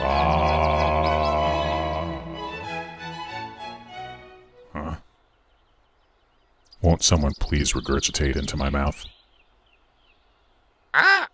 Ah. Huh. Won't someone please regurgitate into my mouth? Ah!